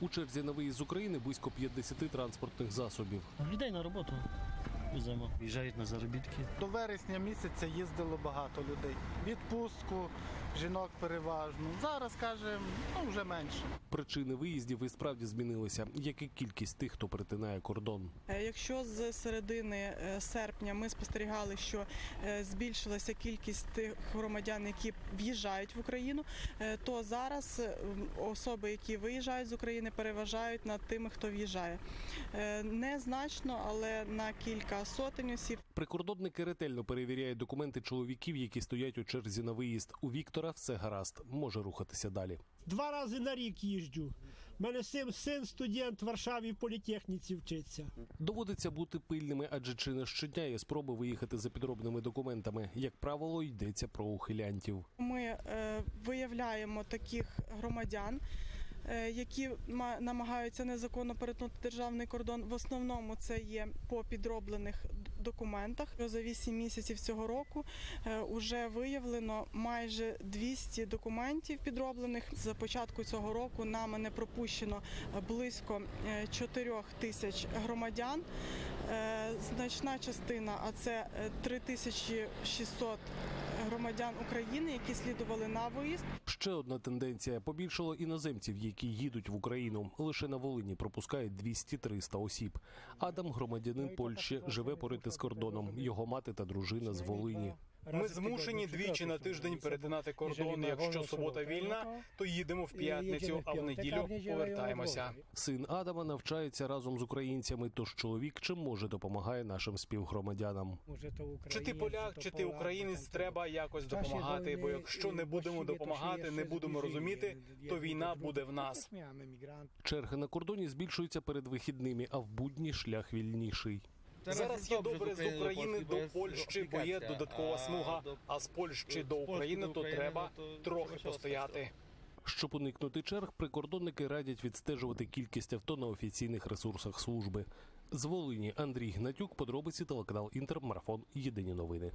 У черзі на виїзд з України близько 50 транспортних засобів. Людей на роботу веземо. В'їжджають на заробітки. До вересня місяця їздило багато людей. Відпустку, жінок переважно. Зараз кажемо, ну вже менше. Причини виїздів і справді змінилися, як і кількість тих, хто перетинає кордон. Е, Якщо з середини е, серпня ми спостерігали, що е, збільшилася кількість тих громадян, які в'їжджають в Україну, то зараз особи, які виїжджають з України, переважають над тими, хто в'їжджає. Незначно, але на кілька сотень осіб. Прикордонники ретельно перевіряють документи чоловіків, які стоять у черзі на виїзд. У Віктора все гаразд, може рухатися далі. Два рази на рік їжджу. У мене син, син студент в Варшаві в політехніці вчиться. Доводиться бути пильними, адже чи не щодня є спроби виїхати за підробними документами. Як правило, йдеться про ухилянтів. Ми е, виявляємо таких громадян, які ма- намагаються незаконно перетнути державний кордон. В основному це є по підроблених документах. За 8 місяців цього року вже виявлено майже 200 документів підроблених. З початку цього року нами не пропущено е, близько 4 тисяч громадян. Е, Значна частина, а це е, 3600 громадян України, які слідували на виїзд. Ще одна тенденція побільшало іноземців, які їдуть в Україну. Лише на Волині пропускають 200-300 осіб. Адам, громадянин Польщі, живе порити з кордоном. Його мати та дружина з Волині. Ми змушені двічі на тиждень перетинати кордон. Якщо субота вільна, то їдемо в п'ятницю, а в неділю повертаємося. Син Адама навчається разом з українцями. Тож чоловік чим може допомагає нашим співгромадянам. Чи ти поляк, чи ти українець, треба якось допомагати. Бо якщо не будемо допомагати, не будемо розуміти, то війна буде в нас. Черги на кордоні збільшуються перед вихідними, а в будні шлях вільніший. Зараз є добре з України до Польщі, бо є додаткова смуга. А з Польщі до України то треба трохи постояти. Щоб уникнути черг, прикордонники радять відстежувати кількість авто на офіційних ресурсах служби. З Волині Андрій Гнатюк, подробиці телеканал Інтермарафон. Єдині новини.